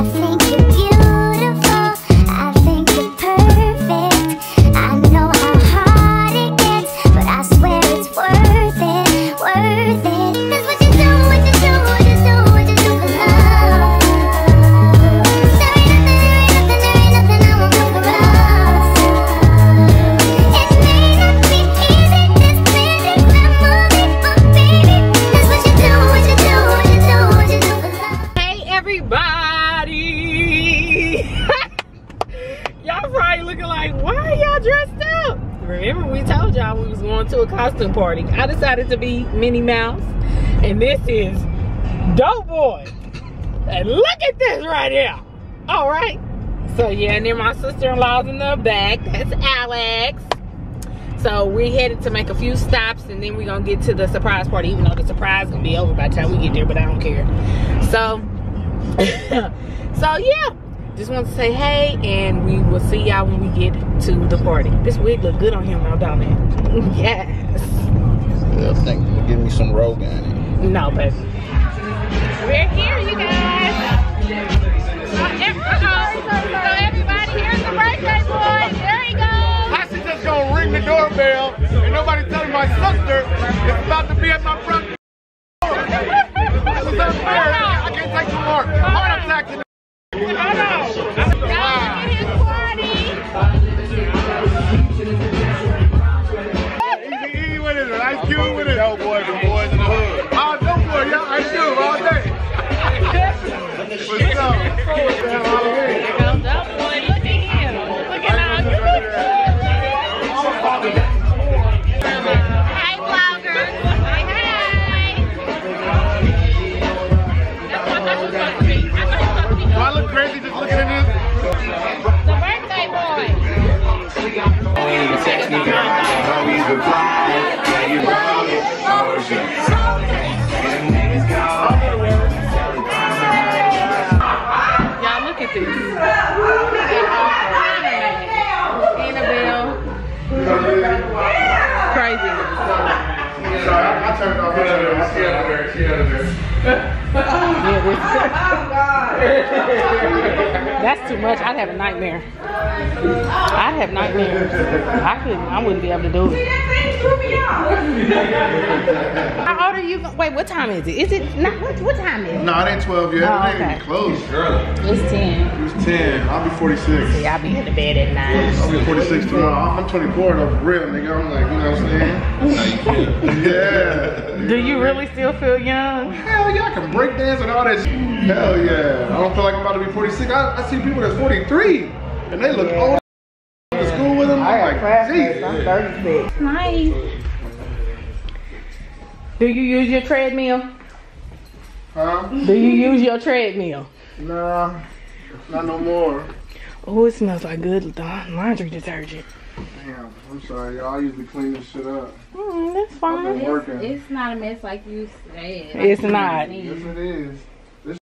I dressed up? Remember we told y'all we was going to a costume party. I decided to be Minnie Mouse. And this is Doughboy. And look at this right here. All right. So yeah, and then my sister-in-law's in the back. That's Alex. So we're headed to make a few stops and then we're gonna get to the surprise party, even though the surprise gonna be over by the time we get there, but I don't care. So so yeah just want to say hey and we will see y'all when we get to the party. This wig look good on him now don't it yes. Yeah, I think you'll give me some Rogan. no baby. We're here you guys. Uh, ev- uh-oh. so everybody here's the birthday boy. There he goes. I should just go ring the doorbell and nobody tell my sister is about to be at my front Oh, That's too much. I'd have a nightmare. I'd have nightmares. I couldn't. I wouldn't be able to do it. How old are you? Wait, what time is it? Is it not? What, what time is it? No, it ain't 12 yet. Oh, it ain't okay. even close. It's ten. It's 10. I'll be 46. Yeah, I'll be in the bed at nine. I'll be 46 tomorrow. I'm 24 though, for real, nigga. I'm like, you know what I'm saying? yeah. Do you really still feel young? Hell yeah, I can break dance and all that shit. Hell yeah. I don't feel like I'm about to be 46. I, I see people that's 43 and they look old. I went to school. I'm like, Jesus. 36. Nice. Do you use your treadmill? Huh? Do you use your treadmill? Nah, not no more. Oh, it smells like good laundry detergent. Damn, I'm sorry, y'all. I usually clean this shit up. Mm, that's I've fine. been working. It's not a mess like you said. It's not. Yes, it is. This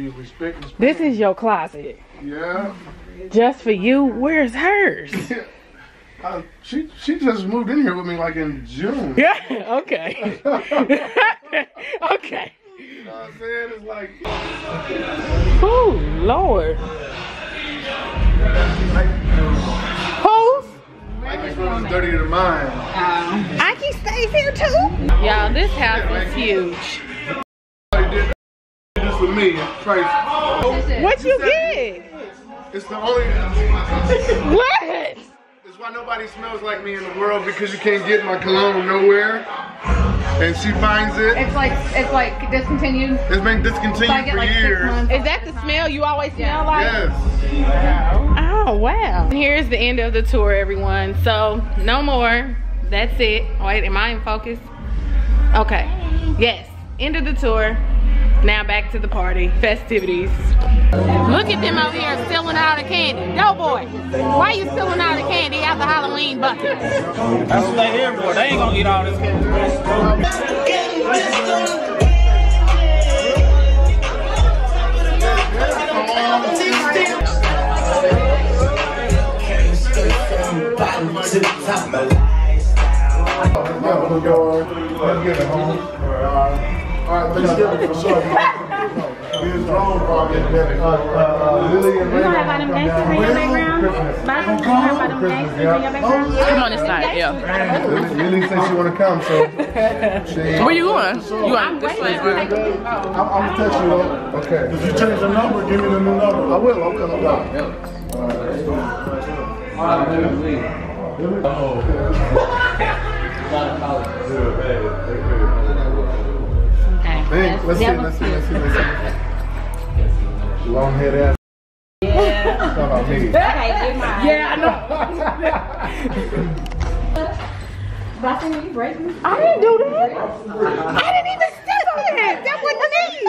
is respect. and This is your closet. Yeah. Just for you. Where's hers? Uh, she she just moved in here with me like in June. Yeah, okay. okay. You know what I'm saying? It's like Oh, Lord. Who's? like this room is dirtier than mine. Ike stays here too? Y'all, this house is huge. Did this with me. It's crazy. What you get? It's the only. What? It's why nobody smells like me in the world because you can't get my cologne nowhere. And she finds it. It's like it's like discontinued. It's been discontinued I get for like years. Is that the smell you always smell like? Yes. Oh, wow. Here's the end of the tour, everyone. So, no more. That's it. Wait, am I in focus? Okay. Yes. End of the tour. Now back to the party. Festivities. Look at them over here stealing all the candy. No boy. Why you stealing all the candy out the Halloween bucket? That's what they here for. They ain't gonna eat all this candy. Yeah, we'll go. Let's get it home. All right, Thanksgiving for sure. Be as long Uh, uh, Lily and You gonna have all them gangsters in your background? Bobby, you have them gangsters in your background? Come on this side, yeah. Lily, Lily said she wanna come, so she. Where you going? You want this way? I'm, I'm gonna text you though. Okay. If you change the number, give me the new number. I will. I'm coming down. Big. Let's see. Let's see. Let's see. Let's see. Long head ass. Yeah. Talking about me. Yeah, I know. Bobby, you break me? I didn't do that. I didn't even step on it. That wasn't me.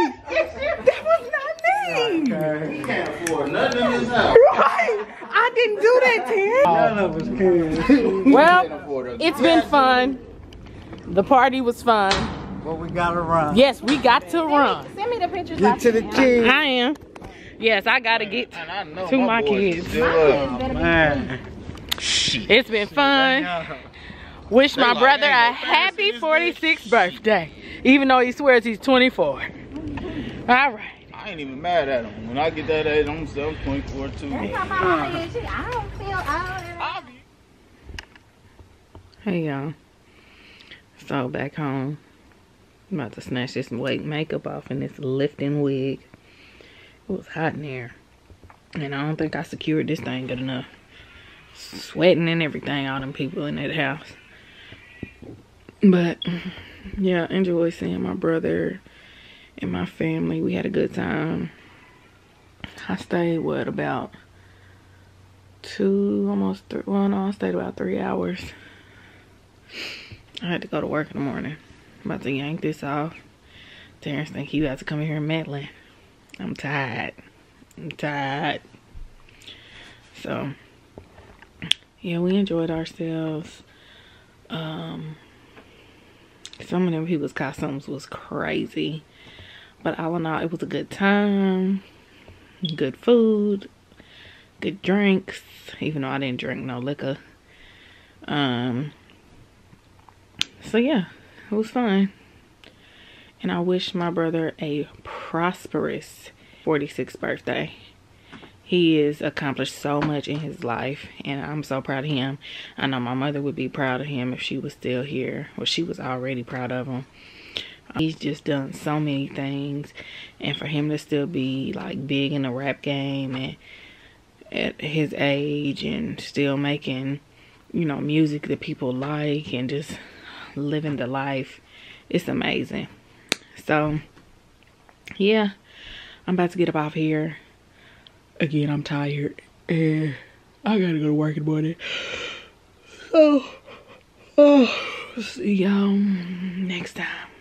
That was not me. You can't afford nothing in this house. Right. I didn't do that, Tim. Well, it's been fun. The party was fun. But we gotta run. Yes, we got to run. Send me the pictures. Get to the kids. I am. Yes, I gotta get And I know to my boys is kids. Still up. Man. It's been fun. Wish my brother a happy 46th birthday, even though he swears he's 24. All right. I ain't even mad at him. When I get that age, I'm still 24 too. I don't feel all. Hey y'all. So back home. I'm about to snatch this white makeup off in this lifting wig. It was hot in there. And I don't think I secured this thing good enough. Sweating and everything, all them people in that house. But yeah, enjoy seeing my brother and my family. We had a good time. I stayed what about two, almost three. Well, no, I stayed about three hours. I had to go to work in the morning. I'm about to yank this off. Terrence think he about to come in here meddling. I'm tired. I'm tired. So, yeah, we enjoyed ourselves. Um, some of them people's costumes was crazy. But all in all, it was a good time. Good food. Good drinks. Even though I didn't drink no liquor. Um, so yeah, it was fun. And I wish my brother a prosperous 46th birthday. He has accomplished so much in his life, and I'm so proud of him. I know my mother would be proud of him if she was still here. Well, she was already proud of him. Um, he's just done so many things, and for him to still be like big in the rap game and at his age and still making, you know, music that people like and just living the life, it's amazing. So, yeah, I'm about to get up off here. Again, I'm tired. And I gotta go to work in the morning. So, oh, see y'all next time.